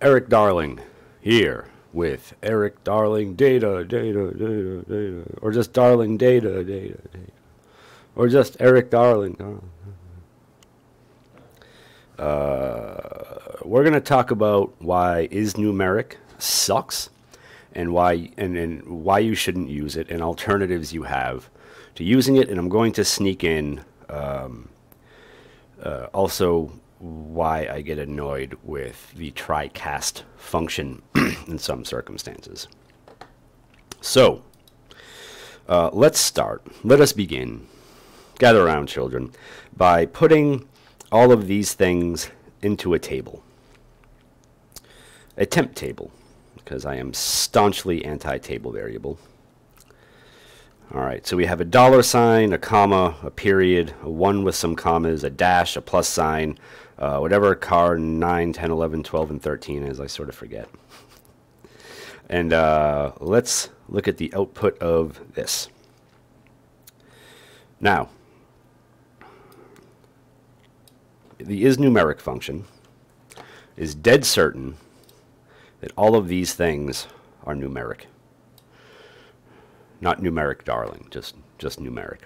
Erik Darling here with Erik Darling data, data, data, data, or just Darling data, data, data, or just Erik Darling. Uh, we're going to talk about why ISNUMERIC sucks and why and, and why you shouldn't use it and alternatives you have to using it and i'm going to sneak in um, uh, also why i get annoyed with the try-cast function in some circumstances. So uh, let's start. Let us begin. Gather around children by putting all of these things into a table. A temp table because I am staunchly anti-table variable. All right, so we have a dollar sign, a comma, a period, a 1 with some commas, a dash, a plus sign, uh, whatever CHAR 9, 10, 11, 12, and 13 is, I sort of forget. And uh, let's look at the output of this. Now, the ISNUMERIC function is dead certain that all of these things are numeric. Not numeric, darling, just, just numeric.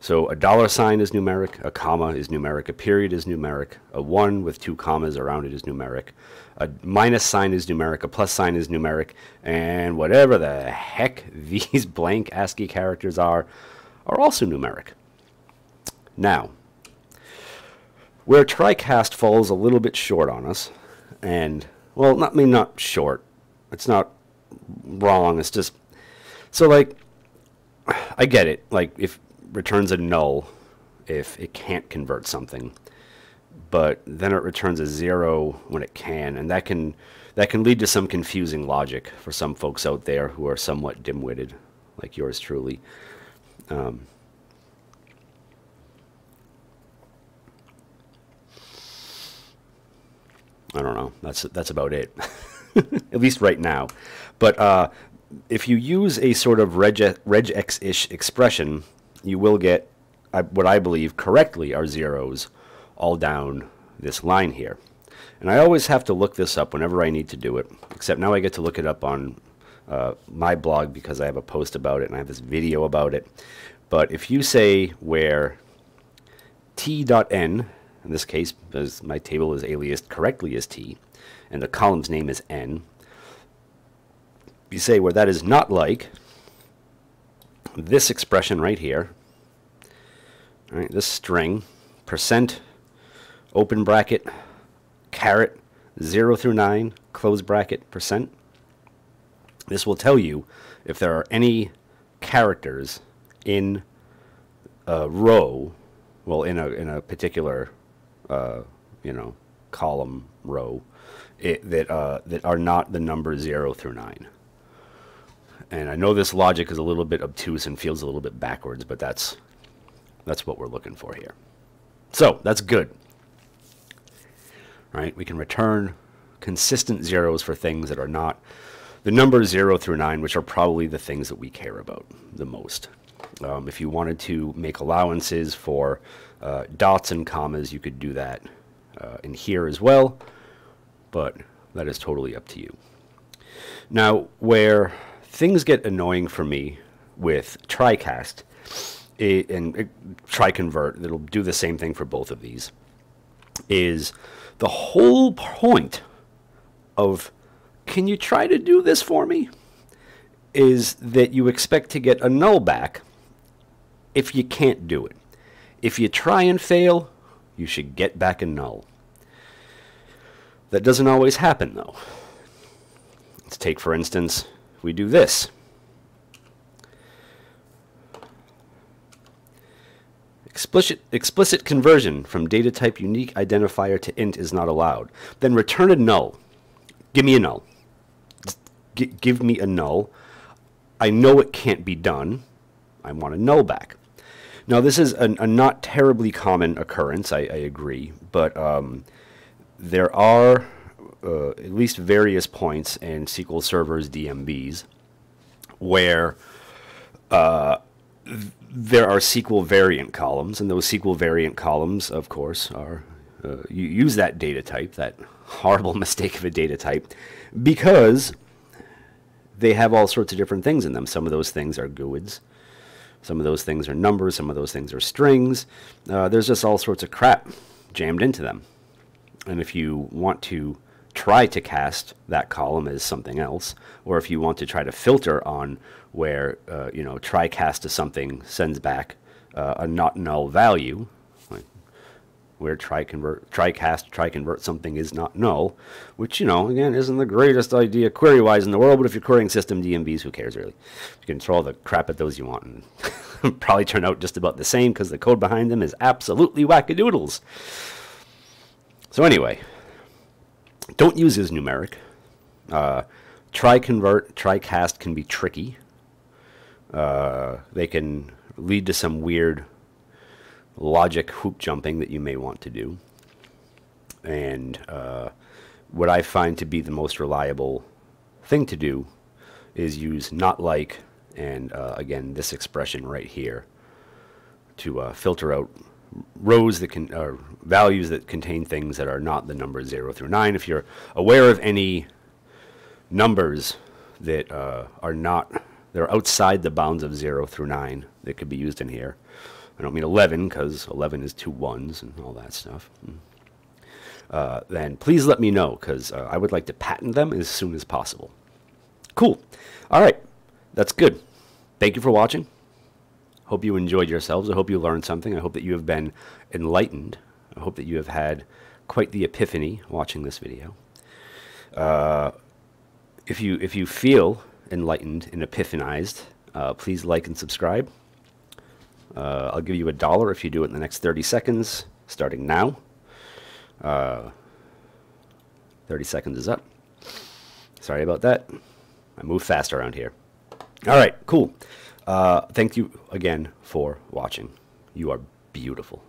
So a dollar sign is numeric, a comma is numeric, a period is numeric, a 1 with two commas around it is numeric, a minus sign is numeric, a plus sign is numeric, and whatever the heck these blank ASCII characters are, are also numeric. Now, where TRY_CAST falls a little bit short on us, and well, not I mean not short. It's not wrong. It's just so like I get it. Like if returns a null if it can't convert something, but then it returns a zero when it can, and that can that can lead to some confusing logic for some folks out there who are somewhat dim-witted, like yours truly. Um, I don't know. That's that's about it, at least right now. But uh, if you use a sort of reg regex-ish expression, you will get what I believe correctly are zeros all down this line here. And I always have to look this up whenever I need to do it, except now I get to look it up on uh, my blog because I have a post about it and I have this video about it. But if you say where t.n in this case, because my table is aliased correctly as t, and the column's name is n, you say where that is not like this expression right here, right, this string, percent, open bracket, caret, 0 through 9, close bracket, percent. This will tell you if there are any characters in a row, well, in a, in a particular uh, you know, column row it, that uh, that are not the number zero through nine. And I know this logic is a little bit obtuse and feels a little bit backwards, but that's that's what we're looking for here. So that's good. Right? We can return consistent zeros for things that are not the numbers 0 through 9, which are probably the things that we care about the most. Um, if you wanted to make allowances for uh, dots and commas, you could do that uh, in here as well, but that is totally up to you. Now, where things get annoying for me with TRY_CAST it, and it, TRY_CONVERT, it'll do the same thing for both of these, is the whole point of can you try to do this for me? Is that you expect to get a null back if you can't do it. If you try and fail, you should get back a null. That doesn't always happen, though. Let's take, for instance, we do this. Explicit, explicit conversion from data type unique identifier to int is not allowed. Then return a null. Give me a null. G give me a null. I know it can't be done. I want a null back. Now, this is a, a not terribly common occurrence, I, I agree, but um, there are uh, at least various points in SQL Server's DMVs where uh, there are SQL variant columns, and those SQL variant columns, of course, are uh, you use that data type, that horrible mistake of a data type, because they have all sorts of different things in them. Some of those things are GUIDs. Some of those things are numbers. Some of those things are strings. Uh, there's just all sorts of crap jammed into them. And if you want to try to cast that column as something else, or if you want to try to filter on where, uh, you know, try cast to something sends back uh, a not null value, where try convert, try cast, try convert something is not null, which, you know, again, isn't the greatest idea query wise in the world, but if you're querying system DMVs, who cares really? You can throw all the crap at those you want and probably turn out just about the same because the code behind them is absolutely wackadoodles. So, anyway, don't use ISNUMERIC. Uh, try convert, try cast can be tricky. Uh, they can lead to some weird logic hoop jumping that you may want to do. And uh, what I find to be the most reliable thing to do is use not like and uh, again this expression right here to uh, filter out rows that can or values that contain things that are not the numbers 0 through 9 if you're aware of any numbers that uh, are not they're outside the bounds of 0 through 9 that could be used in here. I don't mean 11 because 11 is two ones and all that stuff. Uh, then please let me know because uh, i would like to patent them as soon as possible. Cool. All right. That's good. Thank you for watching Hope you enjoyed yourselves. I hope you learned something. I hope that you have been enlightened. I hope that you have had quite the epiphany watching this video. Uh, if you if you feel enlightened and epiphanized, uh, please like and subscribe. Uh, I'll give you a dollar if you do it in the next 30 seconds, starting now. Uh, 30 seconds is up. Sorry about that. I move fast around here. All right, cool. Uh, thank you again for watching. You are beautiful.